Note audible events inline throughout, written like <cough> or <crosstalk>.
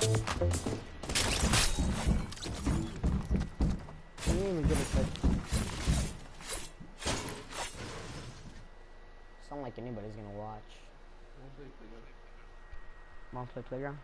It's not like anybody's gonna watch. Play playground.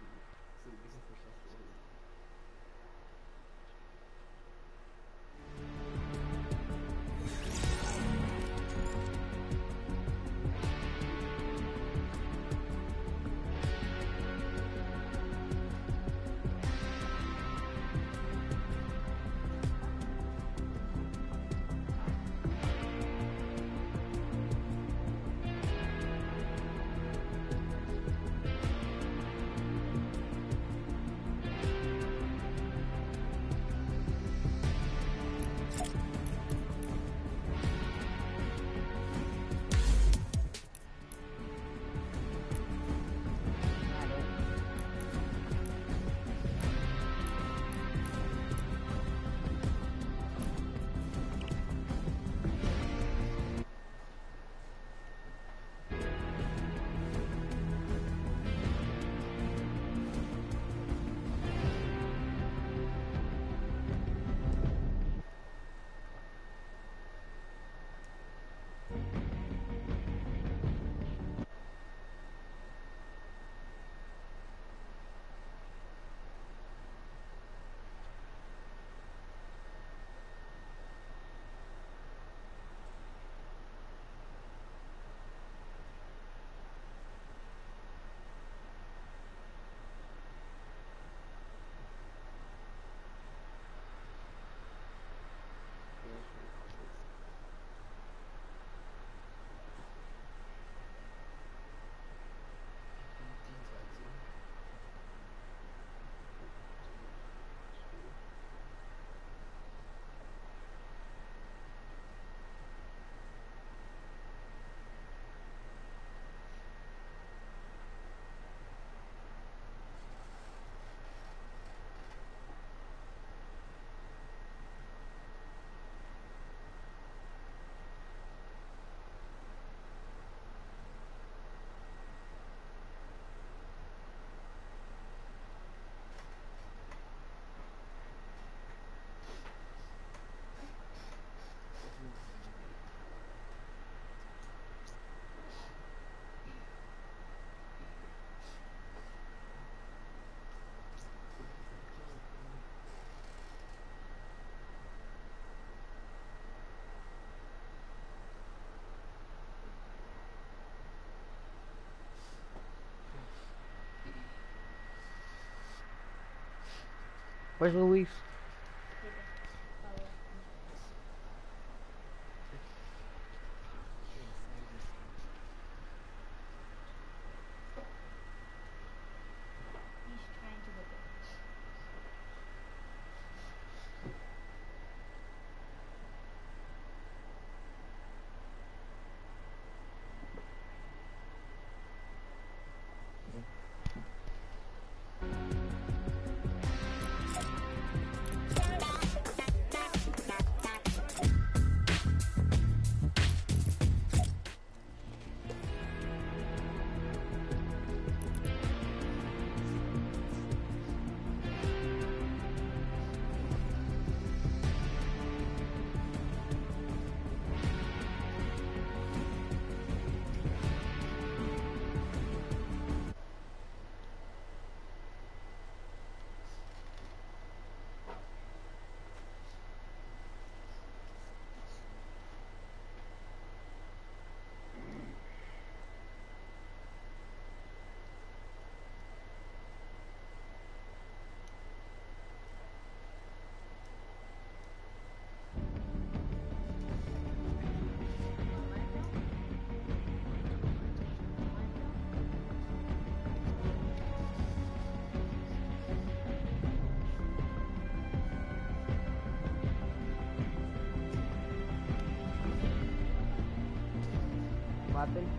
Where's Luis? Weapon?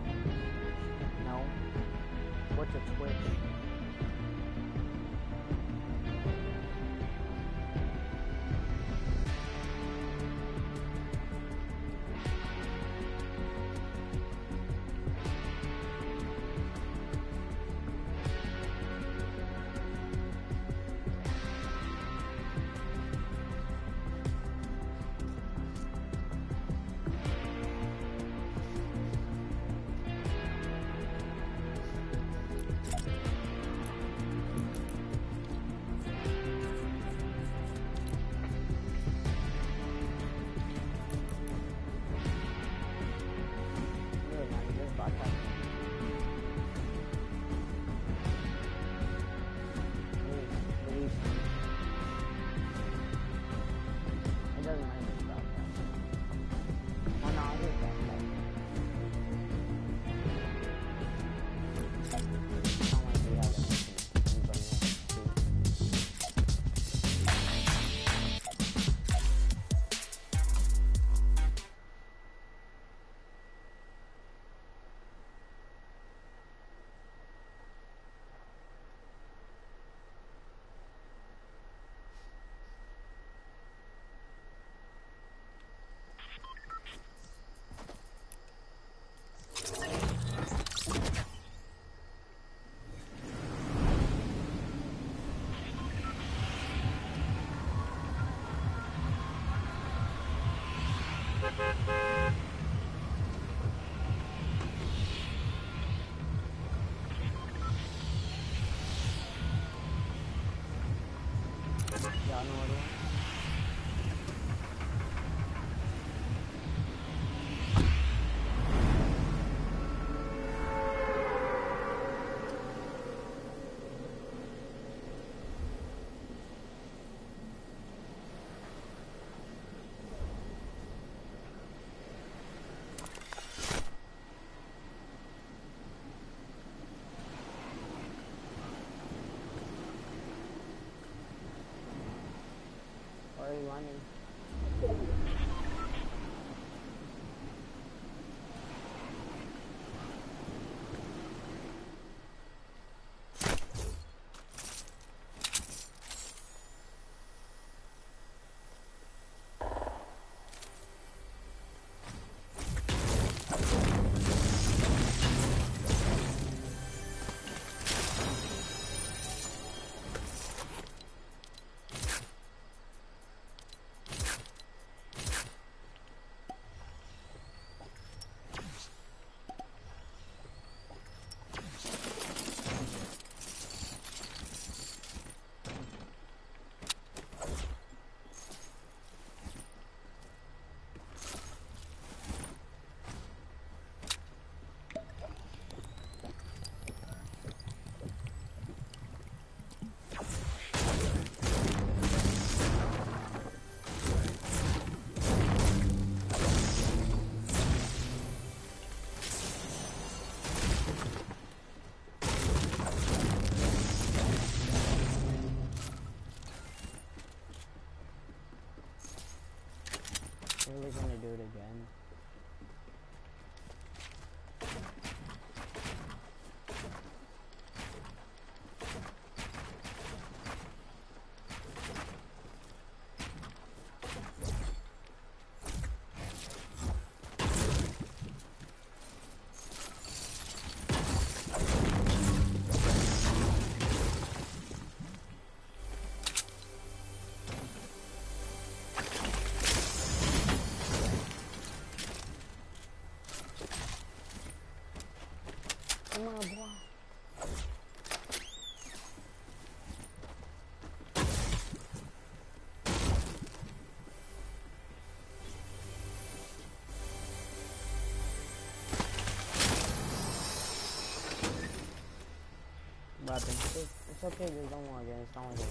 It's, it's okay, just don't worry, it's not gonna.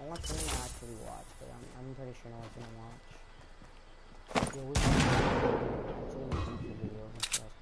I want someone to actually watch, but I'm, I'm pretty sure no one's gonna watch. Yeah, we actually make YouTube videos and stuff.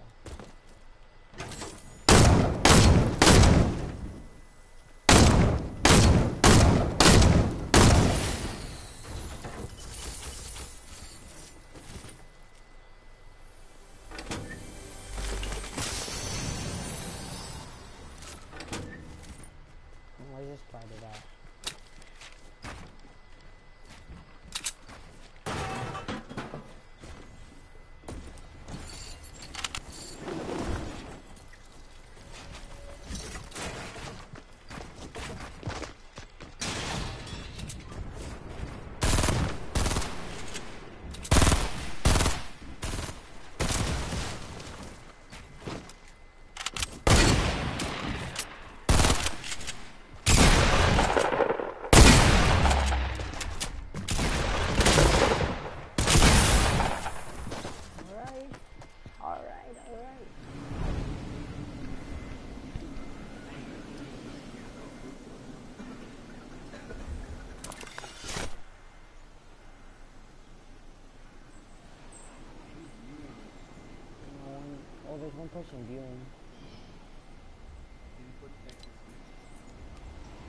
I'm pushing viewing.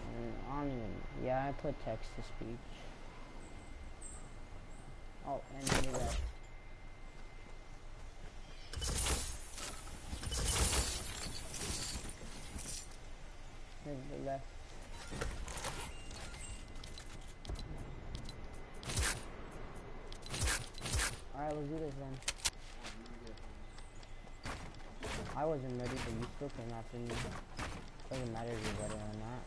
Uh, I don't even. Yeah, I put text to speech. Oh, and then you got. Here's the left. Alright, let's do this then. Oh, you get um, I wasn't ready, but you still came after me. Doesn't matter if you're better or not.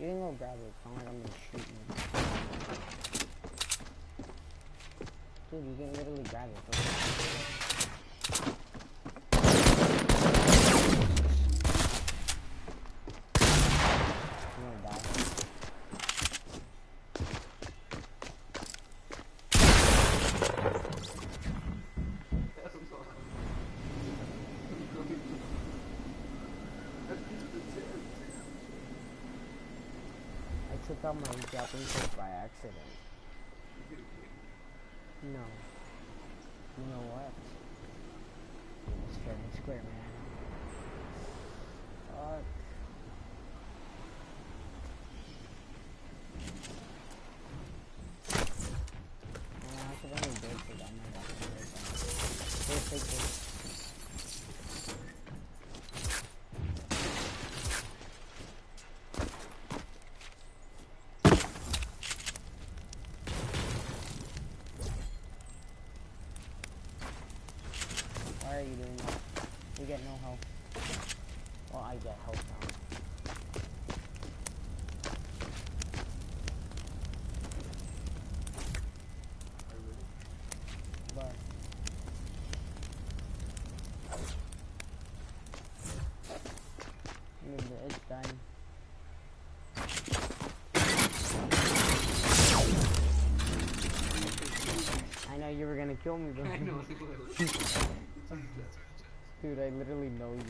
You can go grab it. Not like I'm gonna shoot you. Dude, you can literally grab it. bro. You're gonna die. That's what I'm That's just the tip. Out my Japanese by accident. No. You know what? It's fair and square, man. Fuck. Man, I should only break it. I'm not gonna break it. Here, take this. Why are you doing that? You get no health. Well, I get health now. I really. But Maybe it's done. I know you were gonna kill me, bro. I know. <laughs> Dude, I literally know you.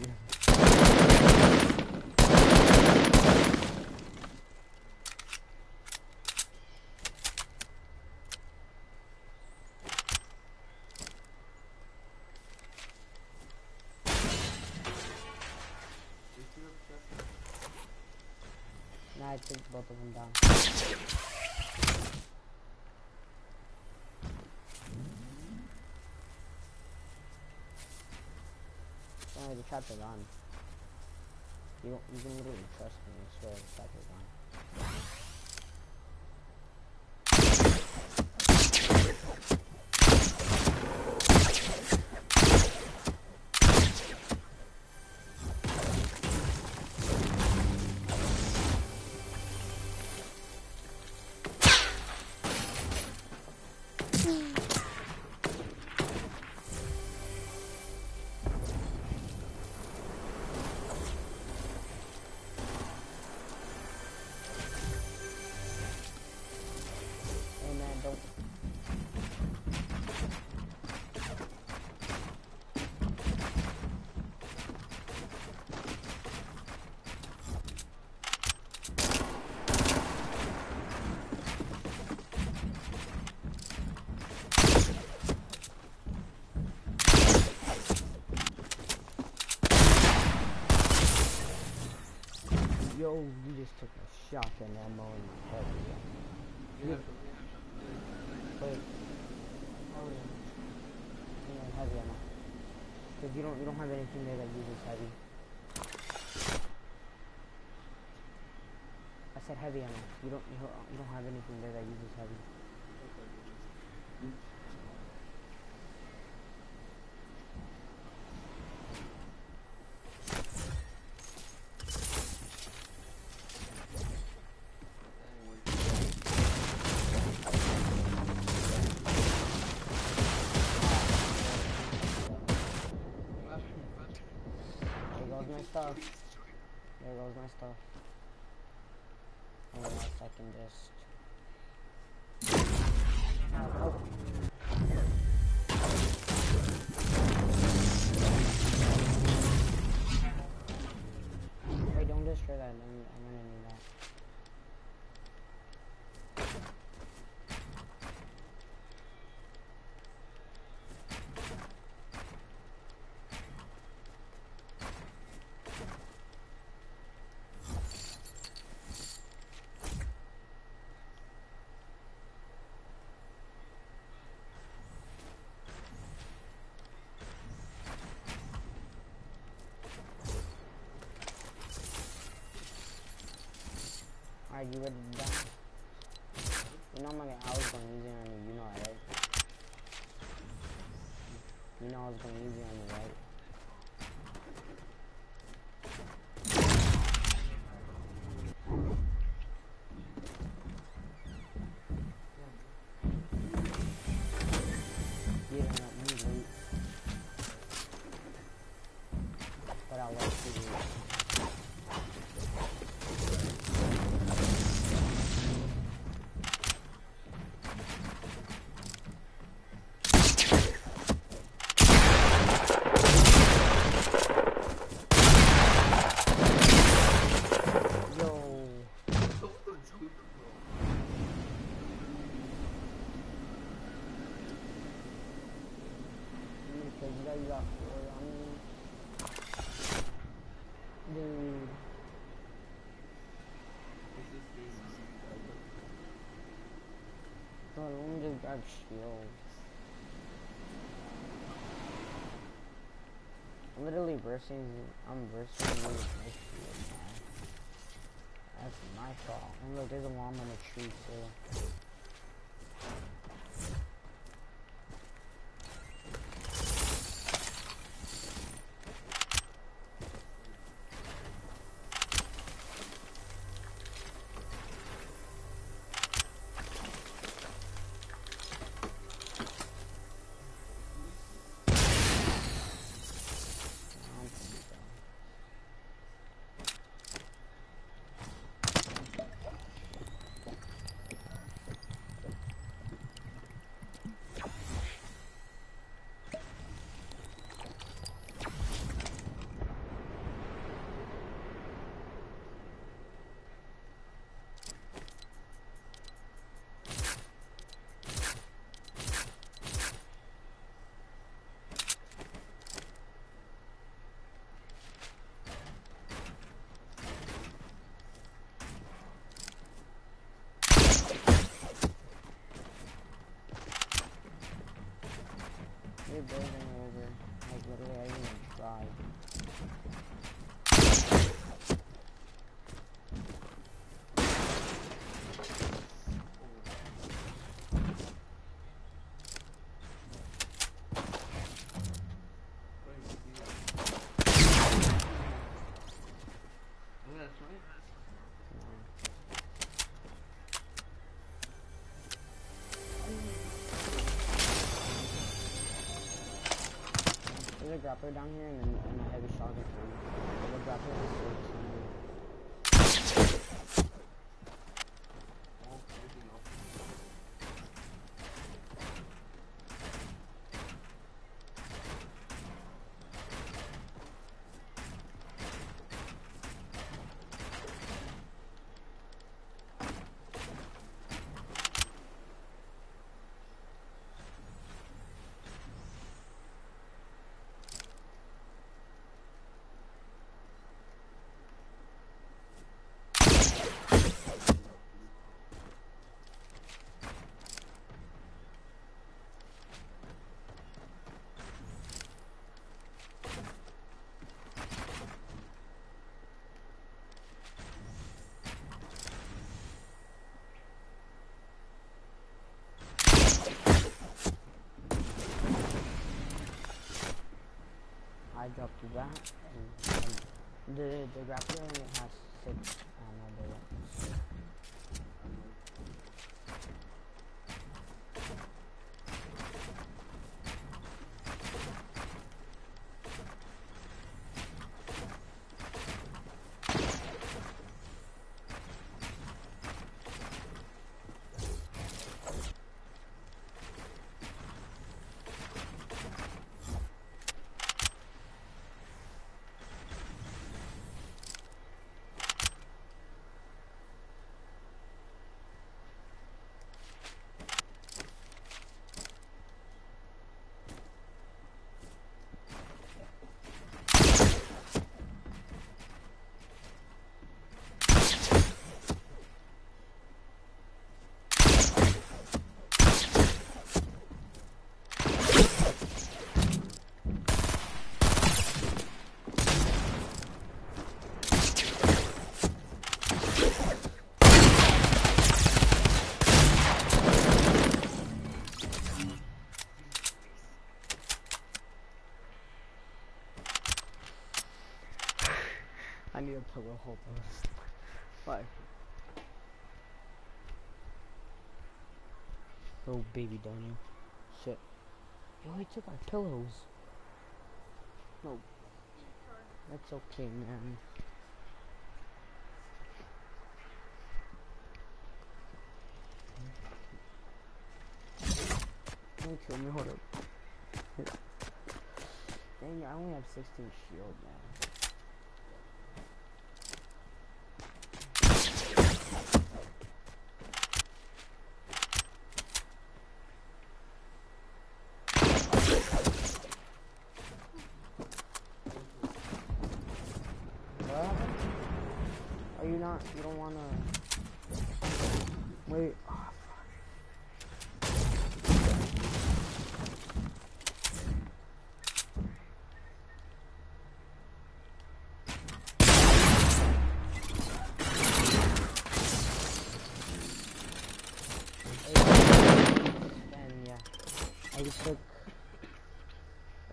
Nah, I took both of them down. The traps are gone. You you can literally trust me. I swear the traps are gone. Just took a shotgun ammo in my head. You have Wait. Oh yeah. Yeah, heavy ammo. Cause you don't you don't have anything there that uses heavy. I said heavy ammo. You don't, you don't have anything there that uses heavy. There goes my stuff. There goes my stuff. Hold on a second, just. Oh. Wait, don't destroy that. I'm, I'm gonna need that. Alright, you to die? You got four. Dude. Let me just grab shield. I'm literally versing, I'm bursting with my shield, man. That's my fault. And look, there's a llama in the tree too. Grappler down here and, then- and a heavy shotgun is I dropped that. And, and the the grappler has six I will hold those. Why? Oh baby Daniel. Shit. Yo, he took our pillows. No. That's okay, man. Don't kill me, hold up. Dang, I only have 16 shield, man. What? Are you not, you don't wanna... Wait. Oh, I just took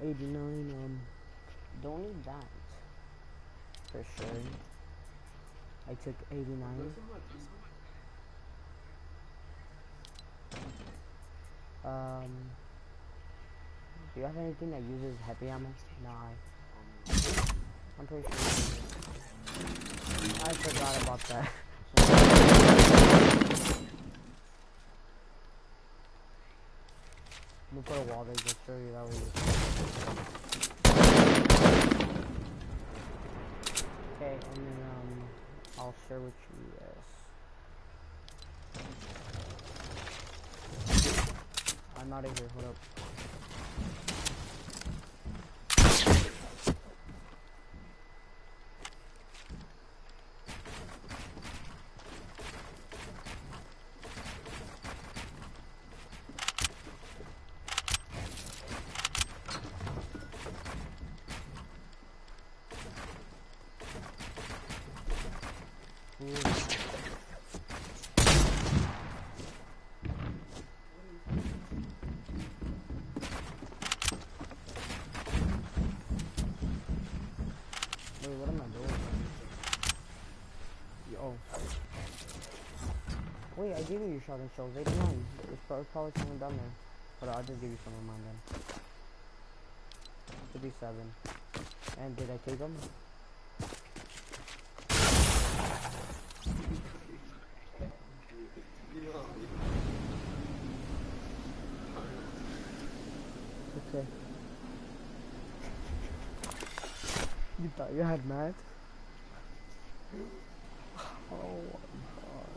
89, um, don't need that, for sure. I took 89. Um, do you have anything that uses heavy ammo? Nah, I'm pretty sure. I forgot about that. <laughs> I'm gonna put a wall there just show you that way. Okay, and then um, I'll share with you guys. I'm out of here. Hold up. Ooh. Wait, what am I doing? Yo. Wait, I gave you your shotgun shells. 89. There's probably, someone down there. But I'll just give you some of mine then. Should be seven. And did I take them? Okay. <laughs> You thought you had math? Oh my god.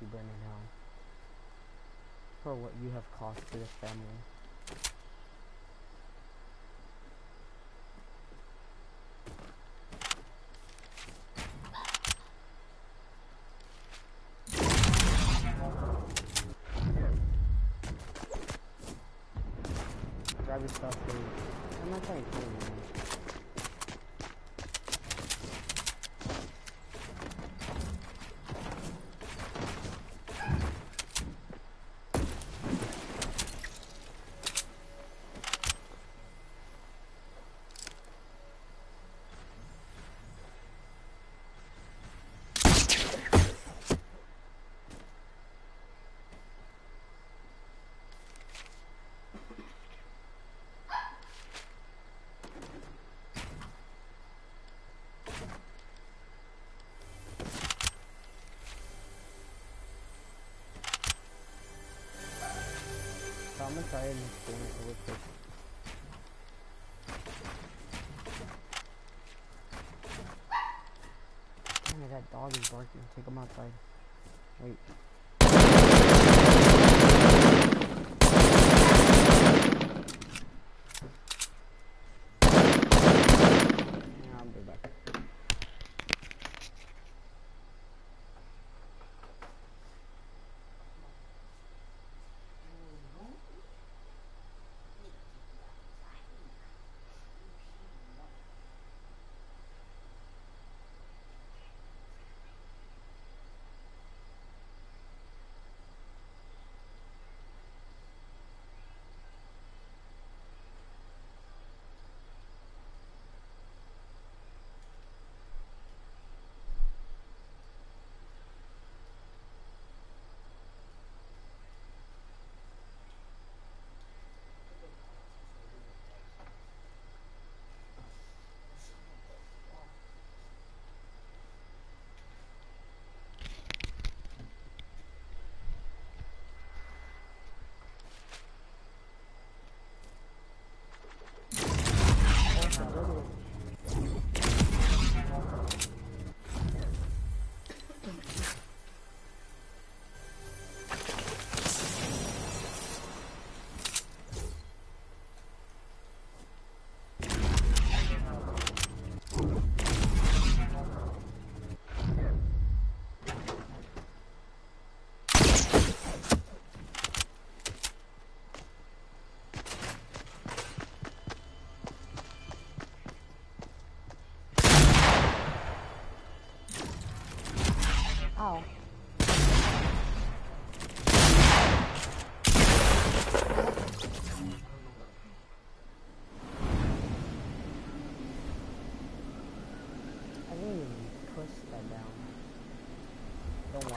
I hope you burn. For what you have cost to this family. Grab your stuff, please. I'm not trying to kill you, man. Quick. Damn it, that dog is barking. Take him outside. Wait.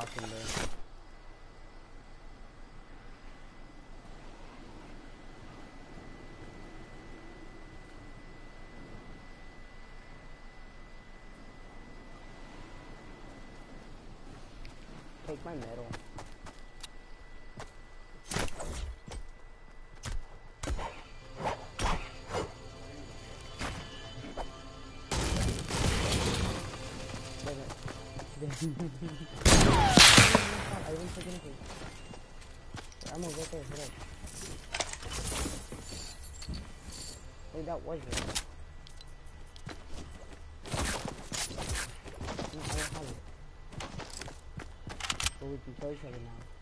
In there. Take my medal. I'm gonna go there, hold up. Wait, that was it. No, I don't have it. But we can kill each other now.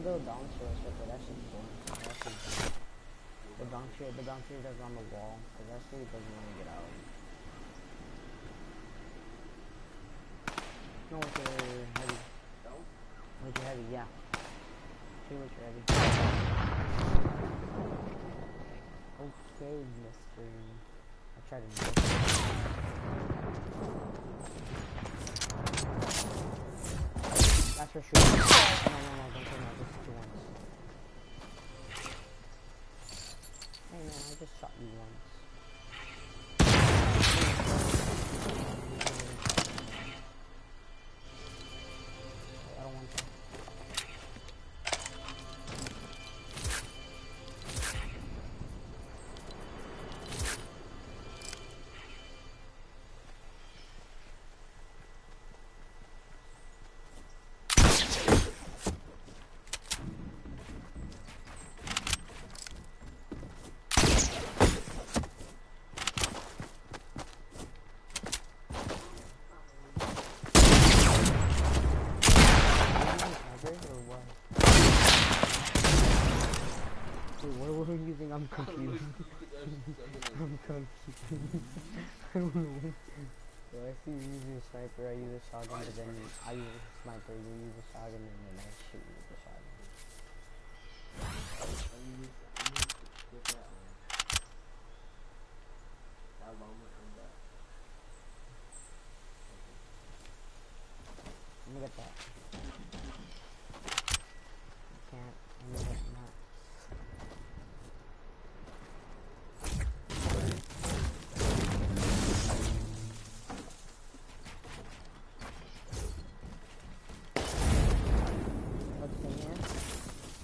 Destroy the downstairs, but that shit's boring. Shit's the downstairs, the downstairs that's on the wall, because that shit doesn't want to get out. No, with your heavy. With your heavy, yeah. With your heavy. Okay, Mr. I tried to do That's for sure. No, no, no, ones. Hey man, I just shot you once. I'm confused. I don't know. So I see you using a sniper, I use a shotgun, but then I use a sniper, you use a shotgun, and then I shoot you with the shotgun. Let me get that. Can't. Let me get that. What's in here?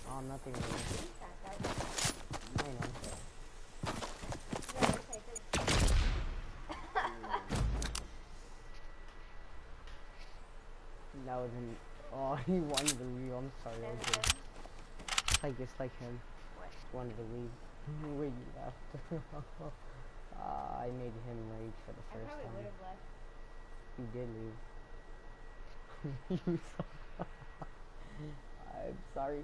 Oh, nothing really. I know. That wasn't. Oh, he wanted to leave. I'm sorry. Okay. It's like it's like him. Wanted to leave. <laughs> Wait, you left. uh, <laughs> I made him rage for the I first probably would time. left. He did leave. <laughs> you saw. I'm sorry.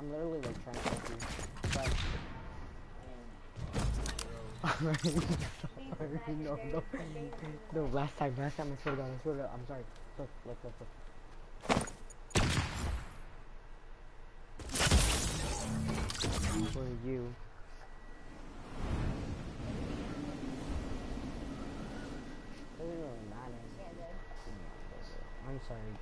I'm literally like trying to help you. But... no, no, no, last time, last time, I swear to God, I swear to God, I'm sorry. Look, look, look, look. For you. I'm sorry.